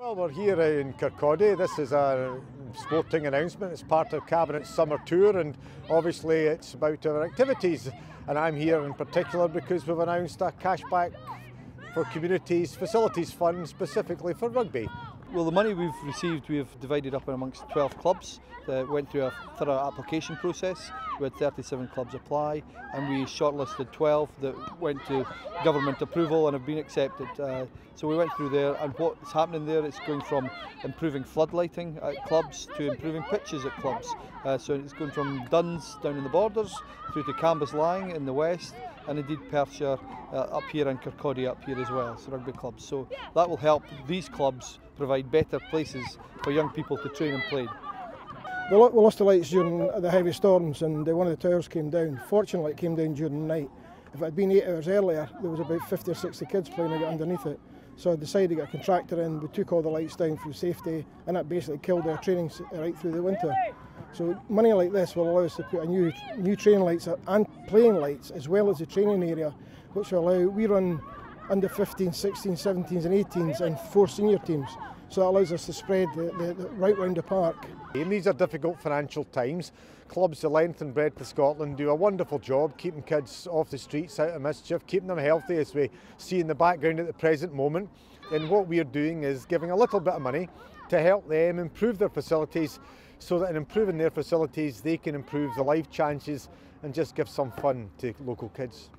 Well, we're here uh, in Kirkcaldy. This is a mm, sporting announcement. It's part of Cabinet's summer tour, and obviously it's about our activities. And I'm here in particular because we've announced a cashback for communities facilities fund specifically for rugby. Well, the money we've received, we've divided up amongst 12 clubs that went through a thorough application process. We had 37 clubs apply, and we shortlisted 12 that went to government approval and have been accepted. Uh, so we went through there, and what's happening there is going from improving floodlighting at clubs to improving pitches at clubs. Uh, so it's going from Duns down in the borders through to Cambuslang in the west, and indeed Perthshire uh, up here and Kirkcaldy up here as well, so rugby clubs. So that will help these clubs provide better places for young people to train and play. We lost the lights during the heavy storms and one of the towers came down. Fortunately it came down during the night. If it had been eight hours earlier there was about 50 or 60 kids playing underneath it. So I decided to get a contractor in, we took all the lights down for safety and that basically killed our training uh, right through the winter. So money like this will allow us to put a new new train lights and playing lights as well as the training area which will allow, we run under 15s, 16s, 17s and 18s and four senior teams. So that allows us to spread the, the, the right round the park. In these are difficult financial times. Clubs the length and breadth of Scotland do a wonderful job keeping kids off the streets, out of mischief, keeping them healthy as we see in the background at the present moment. And what we're doing is giving a little bit of money to help them improve their facilities so that in improving their facilities they can improve the life chances and just give some fun to local kids.